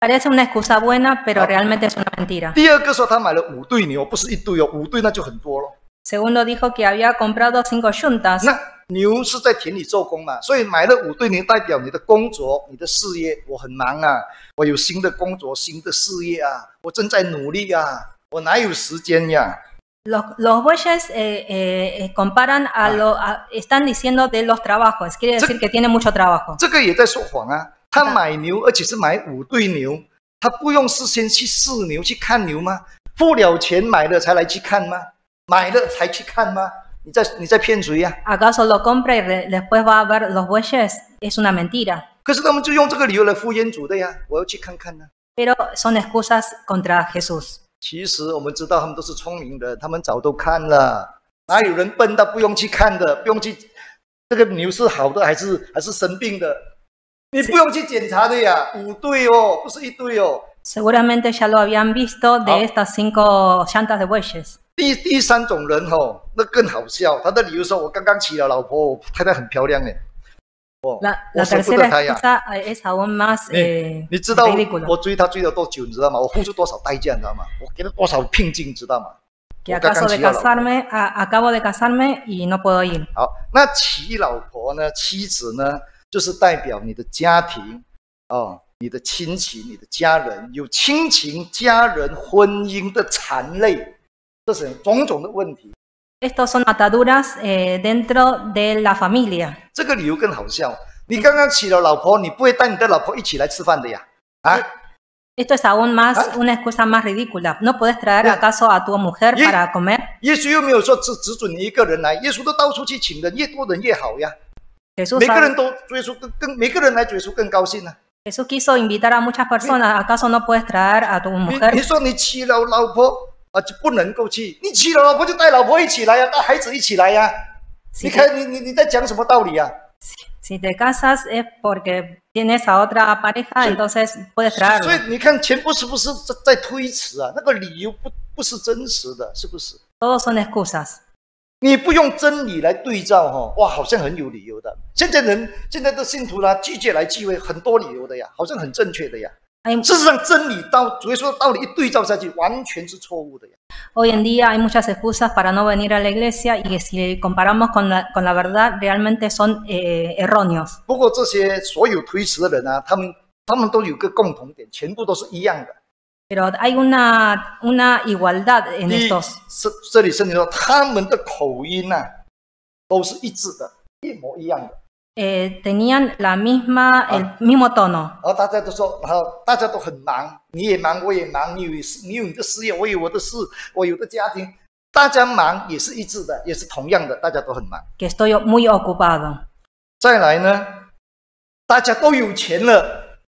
parece una excusa buena, pero Ah. realmente es una mentira. 第二个说他买了五对牛，不是一对哦，五对那就很多了。 Segundo dijo que había comprado cinco yuntas. 那 牛是在田里做工嘛，所以买了五对牛代表你的工作、你的事业。我很忙啊，我有新的工作、新的事业啊，我正在努力啊，我哪有时间呀？Los, los bueyes eh, eh, eh, comparan a Ah. lo, a- están diciendo de los trabajos, quiere decir que tiene mucho trabajo. 这个也在说谎啊！他啊买牛，而且是买五对牛，他不用事先去试牛、去看牛吗？付了钱买了才来去看吗？买了才去看吗？你在你在骗谁呀、¿Acaso lo compra y después va a ver los bueyes? Es una mentira. 可是他们就用这个理由来敷衍主的呀，我要去看看呢。Pero son excusas contra Jesús. 其实我们知道他们都是聪明人，他们早都看了，哪有人笨到不用去看的？不用去，这个牛是好的还是还是生病的？你不用去检查的呀，五对哦，不是一对哦。Seguramente ya lo habían visto de Ah. estas cinco llantas de bueyes. 第第三种人哦，那更好笑，他的理由说：“我刚刚娶了老婆，我太太很漂亮哎，哦我舍不得她呀。eh, 你 eh, 你知道我追她追了多久，你知道吗？我付出多少代价，你知道吗？我给了多少聘金，知道吗？好，那娶老婆呢？妻子呢，就是代表你的家庭哦，你的亲戚、你的家人，有亲情、家人、婚姻的缠累，这是种种的问题。Estos son ataduras eh, dentro de la familia. 这个理由更好笑。你刚刚娶了老婆，你不会带你的老婆一起来吃饭的呀？啊，Esto es aún más Ah. una excusa más ridícula. ¿No puedes traer acaso a tu mujer para comer? 耶稣又没有说只只准你一个人来，耶稣都到处去请人，越多人越好呀。Jesús, 每个 ha- 人都耶稣更更每个人来耶稣更高兴呢、Jesús quiso invitar a muchas personas. ¿Acaso no puedes traer a tu 你 mujer? 你说你娶了老婆啊就不能够去，你娶了老婆就带老婆一起来呀、带孩子一起来呀、你看你你你在讲什么道理啊？si te casas es porque tienes a otra pareja, entonces puedes 所.以你看全部是不是在在推辞啊？那个理由不不是真实的，是不是？Todos son excusas. 你不用真理来对照哈、哇，好像很有理由的。现在人现在的信徒啦，拒绝来聚会，很多理由的呀，好像很正确的呀。Hay- 事实上，真理到主耶稣的道理一对照下去，完全是错误的呀。hoy en día hay muchas excusas para no venir a la iglesia y que si comparamos con la, con la verdad realmente son eh, erróneos. 不过这些所有推辞的人啊，他们他们都有个共同点，全部都是一样的。Pero hay una, una igualdad en 第一 estos. 是这里圣经说，他们的口音啊，都是一致的，一模一样的。Eh, tenían la misma, el mismo tono. 然后大家都说，然后大家都很忙，你也忙，我也忙，你有事，你有你的事业，我有我的事，我有的家庭，大家忙也是一致的，也是同样的，大家都很忙。que estoy muy ocupado. 再来呢，大家都有钱了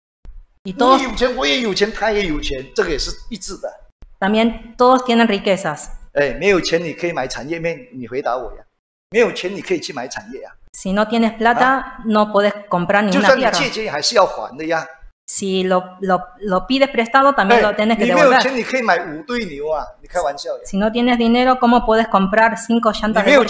你有钱，我也有钱，他也有钱，这个也是一致的。también todos tienen riquezas. 哎，没有钱你可以买产业面，你回答我呀。没有钱你可以去买产业呀，Si no tienes plata, no puedes comprar 就 ninguna 算你 tierra. 借钱还是要还的呀。Si lo, lo, lo pides prestado, también 哎 lo tienes que 你没有 devolver. 钱你可以买五对牛啊，你开玩笑呀。Si no tienes dinero, ¿cómo puedes comprar cinco 你 llantas 没 de 有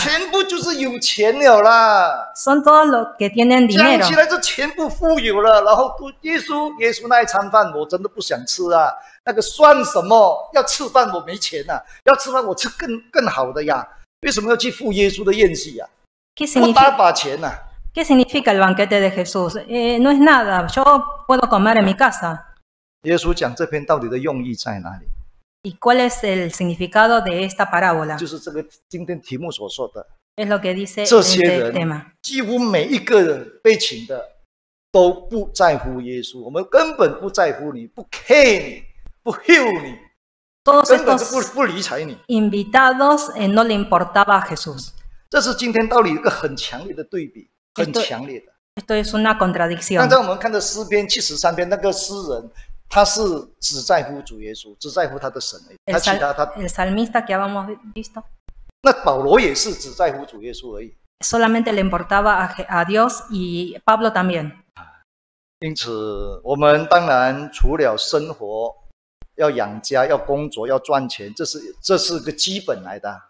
全部就是有钱了啦。Son todos los que tienen 讲 dinero. 起来就全部富有了，然后都耶稣耶稣那一餐饭我真的不想吃啊，那个算什么？要吃饭我没钱呐、要吃饭我吃更更好的呀，为什么要去赴耶稣的宴席呀、¿Qué 不把钱呐、¿Qué significa el banquete de Jesús? Eh, no es nada. Yo puedo comer en mi casa. 耶稣讲这篇到底的用意在哪里？¿Y cuál es el significado de esta parábola? Es lo que dice este tema. Todos estos invitados no le importaba a Jesús. Esto, esto es una contradicción. 他是只在乎主耶稣，只在乎他的神而已，他其他他 el salmista que habíamos vi- visto 那保罗也是只在乎主耶稣而已。solamente le importaba a, a Dios y Pablo también. 因此，我们当然除了生活要养家、要工作、要赚钱，这是这是个基本来的，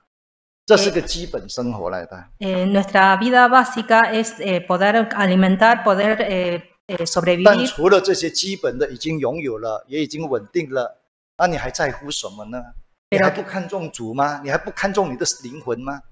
这是个基本生活来的。Eh, nuestra vida básica es eh, poder alimentar, poder eh, eh, 但.除了这些基本的已经拥有了，也已经稳定了，那你还在乎什么呢？你还不看重主吗？你还不看重你的灵魂吗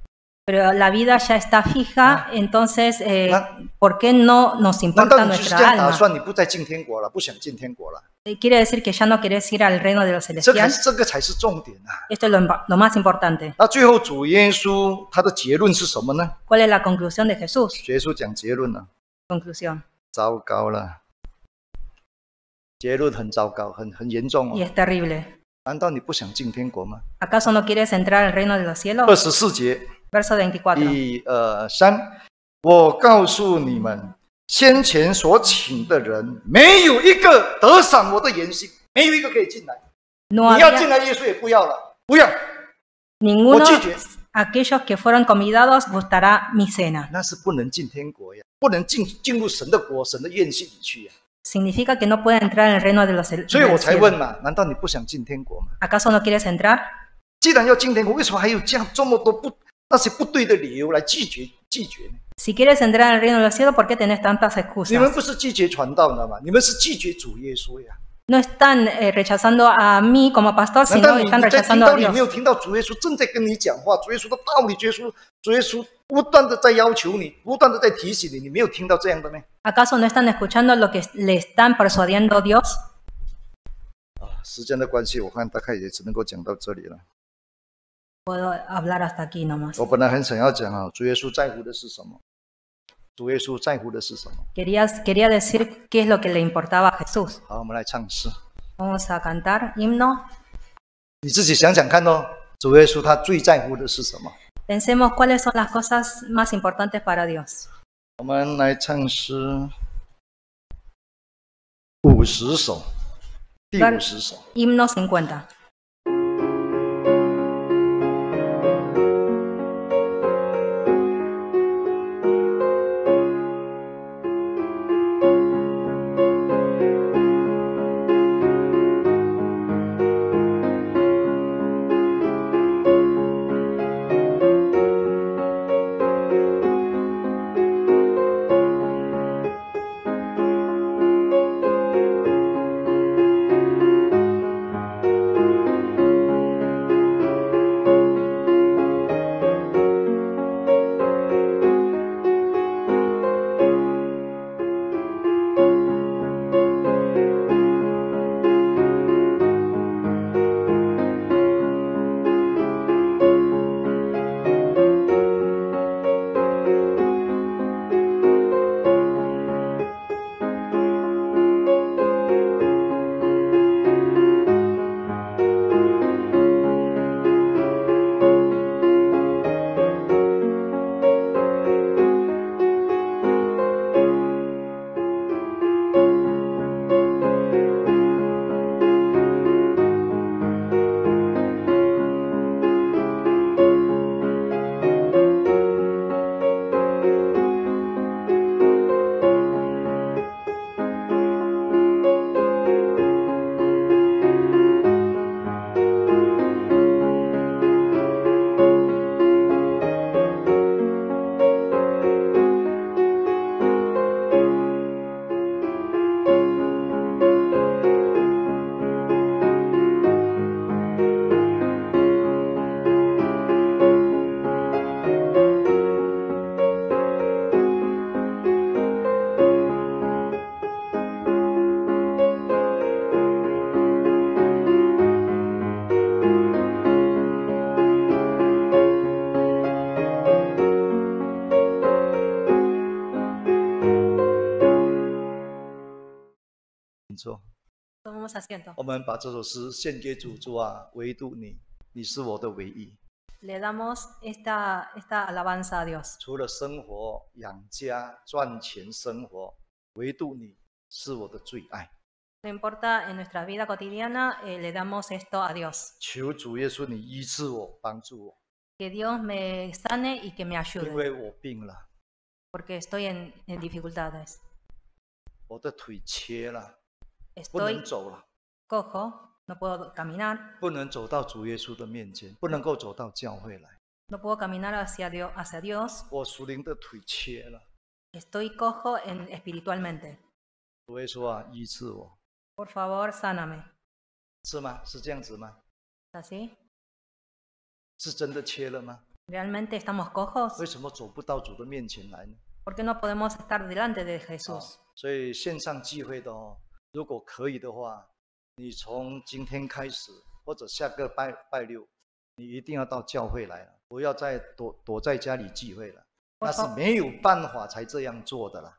？Pero la vida ya está fija, entonces, eh, Ah. ¿por qué no nos 难 importa 道你就打?算？你不再进天国了，不想进天国了？Eh, Quiere decir que ya no querés ir al reino de los 这个 celestiales. 这个才是重点啊！Esto es lo, impa- lo más importante. 那最后主耶稣他的结论是什么呢？¿Cuál es la conclusión de Jesús? 耶稣讲结论了，Conclusión. 糟糕了，结论很糟糕，很很严重 Y 哦。es terrible. 难道你不想进天国吗？¿Acaso no quieres entrar al reino de los 二 cielos? 十四节 Verso 24. 一二三，我告诉你们，先前所请的人，没有一个得赏我的言行，没有一个可以进来。No 你要进来，耶稣也不要了，不要，ninguno 我拒绝。aquellos que fueron convidados gustará mi cena. 那是不能进天国呀，不能进进入神的国、神的宴席里去呀。 Significa que no puede entrar en el reino de los cel- 所以我 del 才 cielo. 问嘛，难道你不想进天国吗？ ¿Acaso no quieres entrar? 既然要进天国，为什么还有这样这么多不那些不对的理由来拒绝拒绝呢？ Si quieres entrar en el reino de los cielos, ¿por qué tenés tantas 你们 excusas? 不是拒绝传道的吗？你们是拒绝主耶稣呀？ No están eh, rechazando a mí como pastor, 难 sino están rechazando 到 a 里没 Dios. 有听到主耶稣正在跟你讲话？主耶稣的道理，主耶稣主耶稣不断的在要求你，不断的在提醒你，你没有听到这样的呢？¿Acaso no están escuchando lo que le están persuadiendo Dios? 啊，时间的关系，我看大概也只能够讲到这里了。Puedo hablar hasta aquí nomás. 我本来很想要讲啊，主耶稣在乎的是什么？主耶稣在乎的是什么？Quería, quería decir qué es lo que le importaba a Jesús. 好，我们来唱诗。Vamos a cantar himno. 你自己想想看哦，主耶稣他最在乎的是什么？Pensemos cuáles son las cosas más importantes para Dios. 我们来唱诗五十首，第五十首。Himno 50.《Tomemos asiento. 我们把这首诗献给主，主啊，唯独你，你是我的唯一。 Le damos esta, esta alabanza a Dios. 除了生活、养家、赚钱生活，唯独你是我的最爱。 No importa en nuestra vida cotidiana, eh, le damos esto a Dios. 求主耶稣，你医治我，帮助我， Que Dios me sane y que me 因 ayude, 为我病了， porque estoy en, en dificultades. 我的腿切了，不能 Estoy 走了， cojo, no puedo caminar, 不能走到主耶稣的面前，不能够走到教会来。no puedo caminar hacia Dios, hacia Dios. 我属灵的腿切了，Estoy cojo en, espiritualmente. 主耶稣啊，医治我，Por favor, sáname. 是吗？是这样子吗？¿Es así? 是真的切了吗？¿Realmente estamos cojos? 为什么走不到主的面前来呢？¿Por qué no podemos estar delante de 啊 Jesús? 所以线上聚会的哦，如果可以的话，你从今天开始或者下个拜拜六，你一定要到教会来了，不要再躲躲在家里聚会了，那是没有办法才这样做的啦。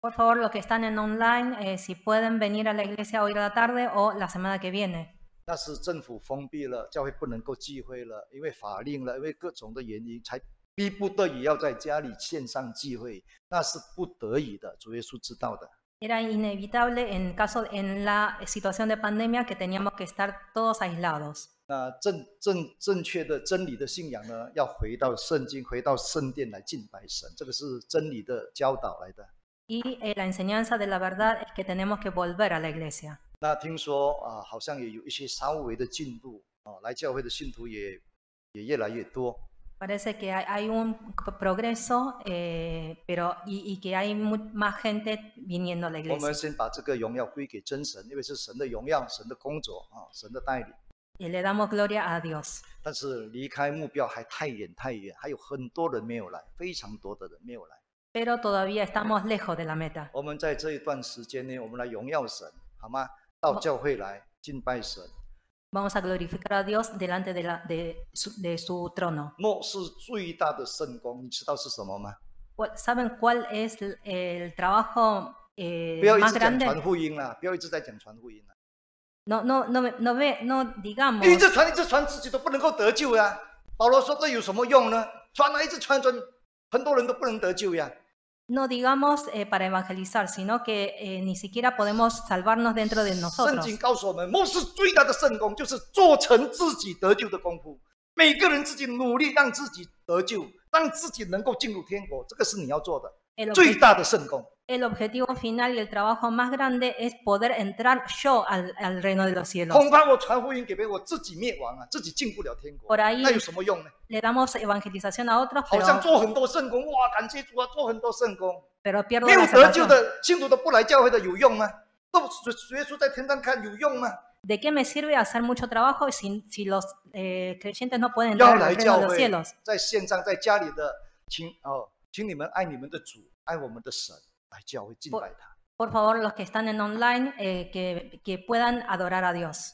Por favor, los que están en online, eh, si pueden venir a la iglesia hoy a la tarde o la semana que viene. 那是政府封闭了，教会不能够聚会了，因为法令了，因为各种的原因，才逼不得已要在家里线上聚会，那是不得已的，主耶稣知道的。Era inevitable en caso en la situación de pandemia que teníamos que estar todos aislados. 那正正正确的真理的信仰呢，要回到圣经，回到圣殿来敬拜神，这个是真理的教导来的。 Y eh, la enseñanza de la verdad es que tenemos que volver a la iglesia. 那听说啊，好像也有一些稍微的进步啊，来教会的信徒也也越来越多。 Parece que hay, hay un progreso, eh, pero y, y, que hay muy, más gente viniendo a la iglesia. Y le damos gloria a Dios. Pero todavía estamos lejos de la meta. Vamos a glorificar a Dios delante de, la, de, su, de su trono. 末世最大的圣功，你知道是什么吗？¿Cuál- ¿Saben cuál es el, el trabajo eh, 不要一 más grande? 传福音啦，不要一直在讲传福音啦。No, no, no, me- no, ve, no digamos, 一直传一直传，自己都不能够得救呀。保罗说这有什么用呢？传啊，一直传传，很多人都不能得救呀。No digamos eh, para evangelizar, sino que eh, ni siquiera podemos salvarnos dentro de 圣 nosotros. 经告诉我们，末世最大的圣功就是做成自己得救的功夫。每个人自己努力让自己得救，让自己能够进入天国，这个是你要做的 El, 最 obje- 大的圣功。El objetivo final y el trabajo más grande es poder entrar yo al, al reino de los cielos. 恐怕我传福音给别人，我自己灭亡啊，自己进不了天国 Por，ahí 那有什么用呢？le damos evangelización a otros, 好像 pero, 做很多圣功，哇，感谢主啊，做很多圣功，pero pierdo 没有 la 得救 salvación. 的信徒都不来教会的有用吗？都主耶稣在天上看有用吗？¿De qué me sirve hacer mucho trabajo si, si los eh, creyentes no pueden 要 entrar 来 al reino 教 de los 会 cielos?，在线上，在家里的，请哦，请你们爱你们的主，爱我们的神，来教会敬拜他。 Por favor, los que están en online, eh, que, que puedan adorar a Dios.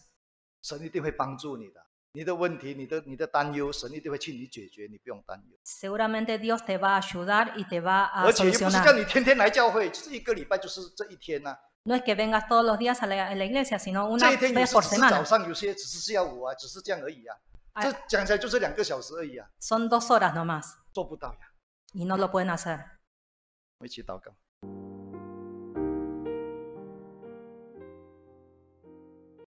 神一定会帮助你的，你的问题，你的你的担忧，神一定会替你解决，你不用担忧。 Seguramente Dios te va a ayudar y te va a 而且又不是叫 solucionar. 你天天来教会，就是一个礼拜就是这一天呐、 No es que vengas todos los días a la, a la iglesia, sino una 这一天有 vez 时 por 只是早 semana. 上，有些只是下午啊，只是这样而已啊。哎这讲起来就是两个小时而已啊， Son dos horas nomás 做不到呀。 y no lo pueden hacer. 我们一起祷告。 Thank you.